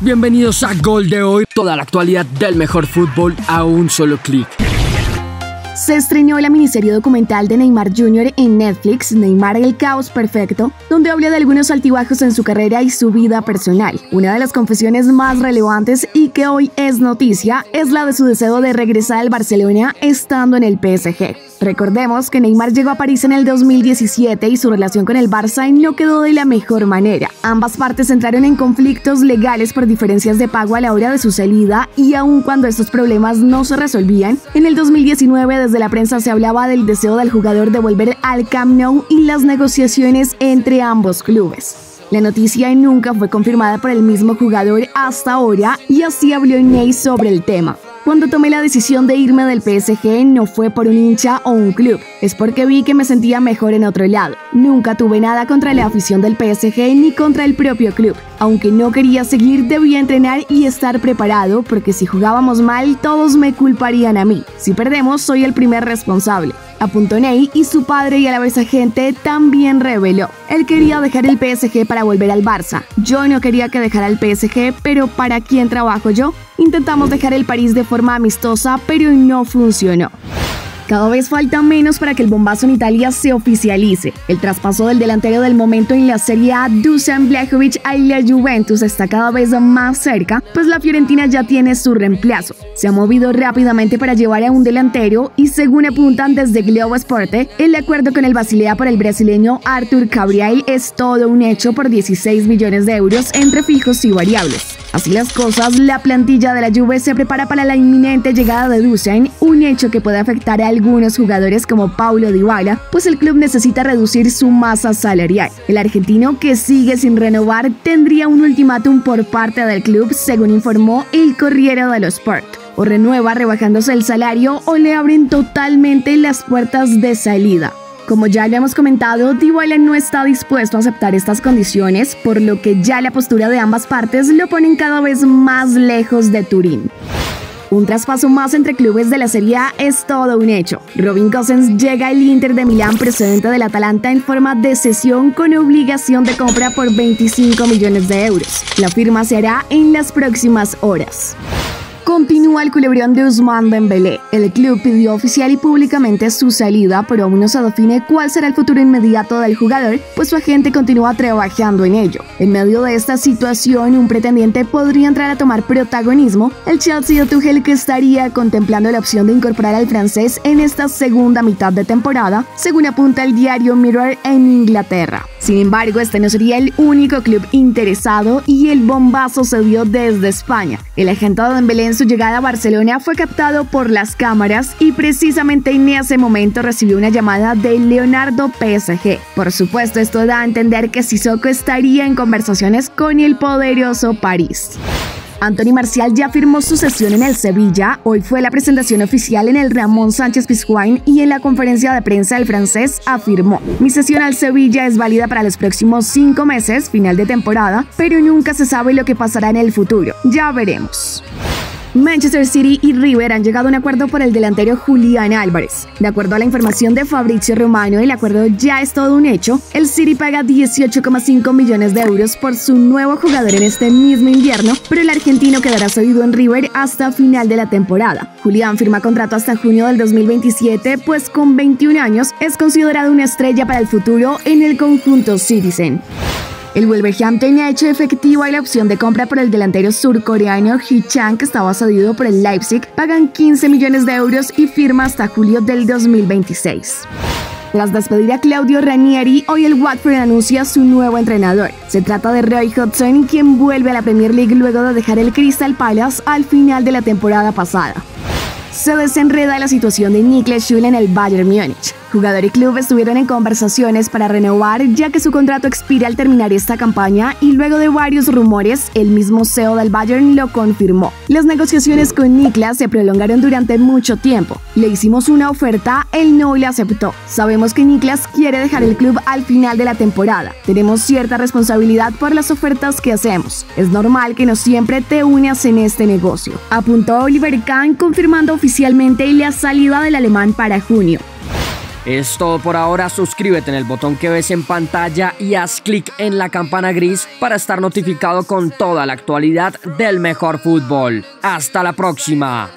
Bienvenidos a Gol de hoy, toda la actualidad del mejor fútbol a un solo clic. Se estrenó la miniserie documental de Neymar Jr. en Netflix, Neymar el Caos Perfecto, donde habla de algunos altibajos en su carrera y su vida personal. Una de las confesiones más relevantes y que hoy es noticia es la de su deseo de regresar al Barcelona estando en el PSG. Recordemos que Neymar llegó a París en el 2017 y su relación con el Barça no quedó de la mejor manera. Ambas partes entraron en conflictos legales por diferencias de pago a la hora de su salida y aun cuando estos problemas no se resolvían, en el 2019 desde la prensa se hablaba del deseo del jugador de volver al Camp Nou y las negociaciones entre ambos clubes. La noticia nunca fue confirmada por el mismo jugador hasta ahora y así habló Ney sobre el tema. Cuando tomé la decisión de irme del PSG no fue por un hincha o un club, es porque vi que me sentía mejor en otro lado. Nunca tuve nada contra la afición del PSG ni contra el propio club. Aunque no quería seguir, debía entrenar y estar preparado porque si jugábamos mal todos me culparían a mí. Si perdemos soy el primer responsable. Apuntó Ney y su padre y a la vez agente también reveló. Él quería dejar el PSG para volver al Barça. Yo no quería que dejara el PSG, pero ¿para quién trabajo yo? Intentamos dejar el París de forma amistosa, pero no funcionó. Cada vez falta menos para que el bombazo en Italia se oficialice. El traspaso del delantero del momento en la Serie A, Dusan Blajovic a la Juventus, está cada vez más cerca, pues la Fiorentina ya tiene su reemplazo. Se ha movido rápidamente para llevar a un delantero y según apuntan desde Globo Esporte, el acuerdo con el Basilea por el brasileño Artur Cabral es todo un hecho por 16 millones de euros entre fijos y variables. Así las cosas, la plantilla de la Juve se prepara para la inminente llegada de Dusan, un hecho que puede afectar a algunos jugadores como Paulo Dybala, pues el club necesita reducir su masa salarial. El argentino que sigue sin renovar tendría un ultimátum por parte del club, según informó el Corriere dello Sport. O renueva rebajándose el salario o le abren totalmente las puertas de salida. Como ya le hemos comentado, Dybala no está dispuesto a aceptar estas condiciones, por lo que ya la postura de ambas partes lo ponen cada vez más lejos de Turín. Un traspaso más entre clubes de la Serie A es todo un hecho. Robin Cousins llega al Inter de Milán procedente del Atalanta en forma de cesión con obligación de compra por 25 millones de euros. La firma se hará en las próximas horas. Continúa el culebrón de Usman Dembélé. El club pidió oficial y públicamente su salida, pero aún no se define cuál será el futuro inmediato del jugador, pues su agente continúa trabajando en ello. En medio de esta situación, un pretendiente podría entrar a tomar protagonismo, el Chelsea de Tuchel que estaría contemplando la opción de incorporar al francés en esta segunda mitad de temporada, según apunta el diario Mirror en Inglaterra. Sin embargo, este no sería el único club interesado y el bombazo se dio desde España. El agente de Dembélé su llegada a Barcelona fue captado por las cámaras y precisamente en ese momento recibió una llamada de Leonardo PSG. Por supuesto, esto da a entender que Sissoko estaría en conversaciones con el poderoso París. Anthony Marcial ya firmó su sesión en el Sevilla, hoy fue la presentación oficial en el Ramón Sánchez Pizjuán y en la conferencia de prensa el francés afirmó, mi sesión al Sevilla es válida para los próximos cinco meses, final de temporada, pero nunca se sabe lo que pasará en el futuro, ya veremos. Manchester City y River han llegado a un acuerdo por el delantero Julián Álvarez. De acuerdo a la información de Fabrizio Romano, el acuerdo ya es todo un hecho. El City paga 18,5 millones de euros por su nuevo jugador en este mismo invierno, pero el argentino quedará cedido en River hasta final de la temporada. Julián firma contrato hasta junio del 2027, pues con 21 años es considerado una estrella para el futuro en el conjunto Citizen. El Wolverhampton ha hecho efectiva la opción de compra por el delantero surcoreano Hee Chang, que estaba cedido por el Leipzig. Pagan 15 millones de euros y firma hasta julio del 2026. Tras despedir a Claudio Ranieri, hoy el Watford anuncia su nuevo entrenador. Se trata de Roy Hodgson, quien vuelve a la Premier League luego de dejar el Crystal Palace al final de la temporada pasada. Se desenreda la situación de Niklas Schule en el Bayern Múnich. Jugador y club estuvieron en conversaciones para renovar ya que su contrato expira al terminar esta campaña y luego de varios rumores, el mismo CEO del Bayern lo confirmó. Las negociaciones con Niklas se prolongaron durante mucho tiempo. Le hicimos una oferta, él no le aceptó. Sabemos que Niklas quiere dejar el club al final de la temporada. Tenemos cierta responsabilidad por las ofertas que hacemos. Es normal que no siempre te unas en este negocio. Apuntó Oliver Kahn confirmando oficialmente la salida del alemán para junio. Es todo por ahora, suscríbete en el botón que ves en pantalla y haz clic en la campana gris para estar notificado con toda la actualidad del mejor fútbol. Hasta la próxima.